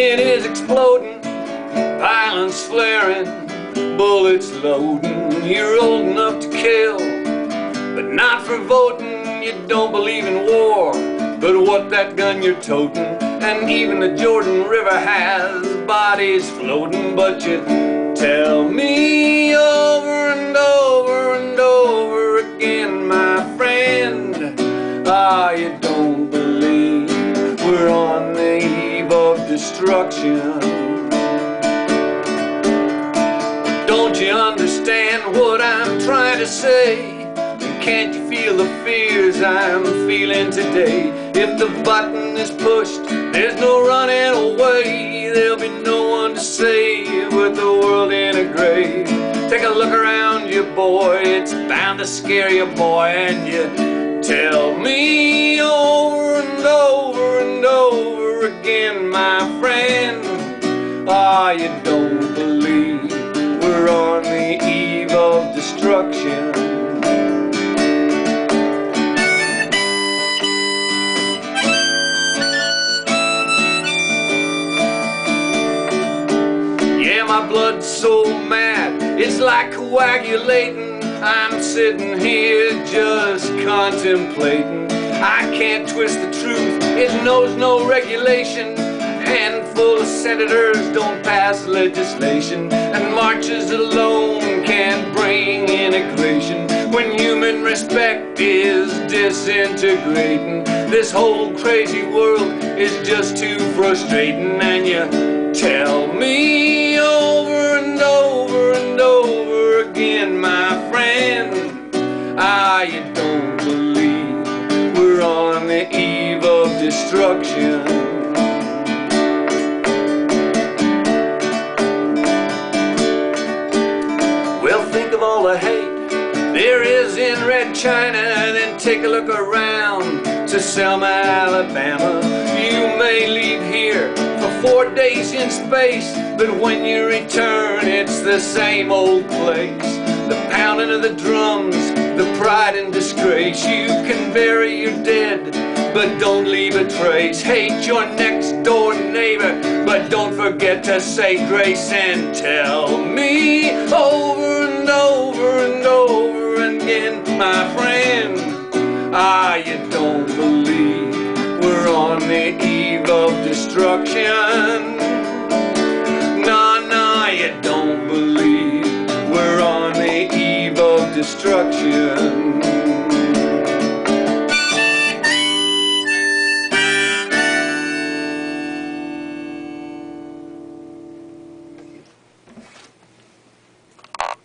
It is exploding, violence flaring, bullets loading. You're old enough to kill, but not for voting. You don't believe in war, but what that gun you're toting. And even the Jordan River has bodies floating, but you tell me. Destruction. Don't you understand what I'm trying to say? Can't you feel the fears I'm feeling today? If the button is pushed, there's no running away. There'll be no one to save with the world in a grave. Take a look around you, boy. It's bound to scare you, boy. And you tell me Ah, you don't believe we're on the eve of destruction. Yeah, my blood's so mad, it's like coagulating. I'm sitting here just contemplating. I can't twist the truth, it knows no regulation. Handful of senators don't pass legislation, and marches alone can't bring integration. When human respect is disintegrating, this whole crazy world is just too frustrating, and you tell me over and over and over again, my friend, ah, you don't believe we're on the eve of destruction. The hate there is in Red China, then take a look around to Selma, Alabama. You may leave here for four days in space, but when you return, it's the same old place. The pounding of the drums, the pride and disgrace. You can bury your dead, but don't leave a trace. Hate your next door neighbor, but don't forget to say grace and tell me over destruction. Nah, nah, you don't believe we're on the eve of destruction.